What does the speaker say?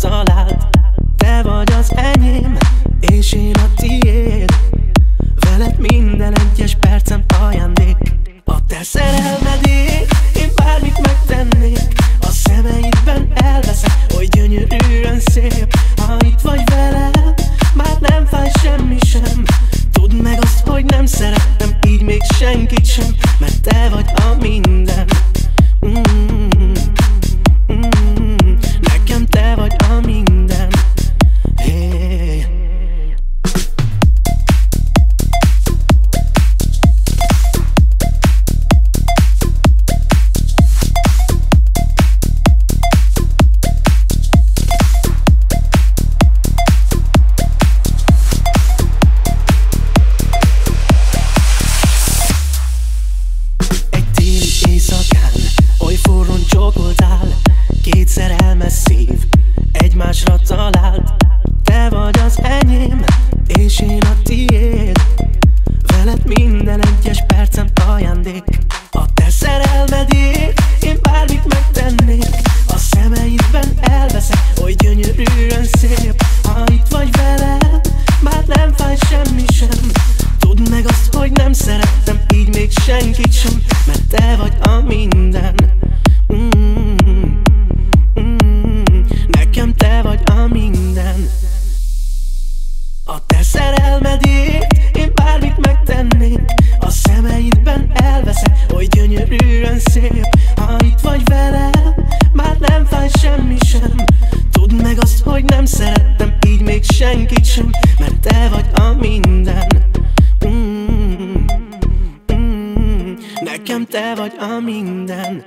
talált Te vagy az enyém, és én a tiéd. Veled minden egyes percem ajándék. A te szerelmedért én bármit megtennék. A szemeidben elveszek, hogy gyönyörűen szép. Ha itt vagy velem, már nem fáj semmi sem. Tudd meg azt, hogy nem szerettem így még senkit sem Mert te vagy a minden. Két nem szerettem így még senkit sem Mert te vagy a minden. Szerelmedért Én bármit megtennék A szemeidben elveszek Hogy gyönyörűen szép. Ha itt vagy velem Már nem fáj semmi sem. Meg azt, hogy nem szerettem Így még senkit sem Mert Nekem te vagy a minden